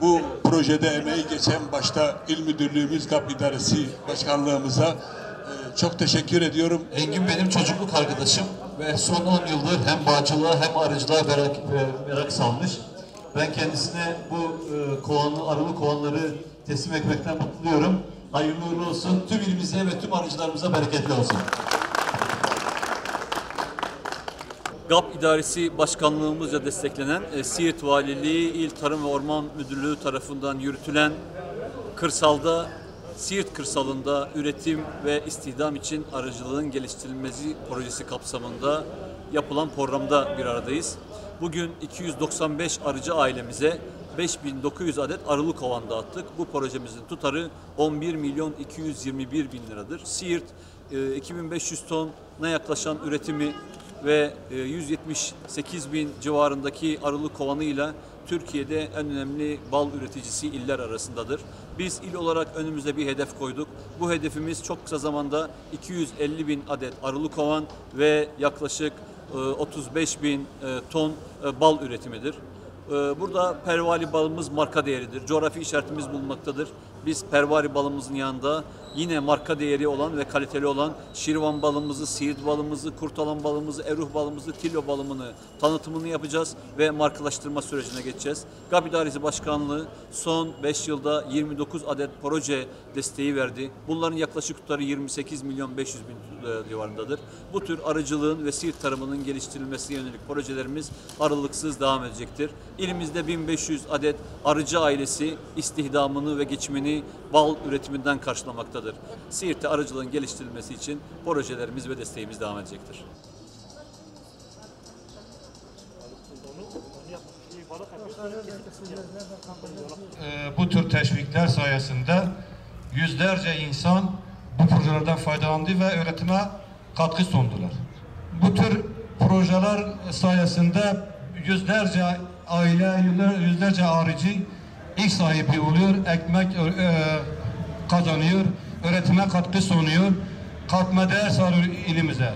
bu projede emeği geçen başta İl Müdürlüğümüz, GAP İdaresi Başkanlığımıza e, çok teşekkür ediyorum. Engin benim çocukluk arkadaşım ve son 10 yıldır hem bağcılığa hem arıcılığa merak, e, merak salmış. Ben kendisine bu e, kovanlı, arılı kovanları teslim etmekten mutluyum. Hayırlı uğurlu olsun. Tüm ilimize ve tüm arıcılarımıza bereketli olsun. GAP İdaresi Başkanlığımızca desteklenen e, Siirt Valiliği İl Tarım ve Orman Müdürlüğü tarafından yürütülen kırsalda Siirt kırsalında üretim ve istihdam için arıcılığın geliştirilmesi projesi kapsamında yapılan programda bir aradayız. Bugün 295 arıcı ailemize 5900 adet arılı kovan dağıttık. Bu projemizin tutarı 11 milyon 221 bin liradır. Siirt e, 2500 tona yaklaşan üretimi ve e, 178 bin civarındaki arılı kovanıyla Türkiye'de en önemli bal üreticisi iller arasındadır. Biz il olarak önümüze bir hedef koyduk. Bu hedefimiz çok kısa zamanda 250 bin adet arılı kovan ve yaklaşık e, 35 bin e, ton e, bal üretimidir. Burada pervali balımız marka değeridir. Coğrafi işaretimiz bulunmaktadır. Biz pervari balımızın yanında yine marka değeri olan ve kaliteli olan şirvan balımızı, siirt balımızı, kurtalan balımızı, eruh balımızı, tillo balımını tanıtımını yapacağız ve markalaştırma sürecine geçeceğiz. GAP İdaresi Başkanlığı son 5 yılda 29 adet proje desteği verdi. Bunların yaklaşık tutarı 28 milyon 500 bin e, civarındadır. Bu tür arıcılığın ve siirt tarımının geliştirilmesine yönelik projelerimiz aralıksız devam edecektir. İlimizde 1500 adet arıcı ailesi istihdamını ve geçimini bal üretiminden karşılamaktadır. Siirt'te arıcılığın geliştirilmesi için projelerimiz ve desteğimiz devam edecektir. Ee, bu tür teşvikler sayesinde yüzlerce insan bu projelerden faydalandı ve öğretime katkı sundular. Bu tür projeler sayesinde yüzlerce aile, yüzlerce arıcı ilk sahibi oluyor, ekmek e, kazanıyor, öğretime katkı sunuyor, katma değer sağlıyor ilimize.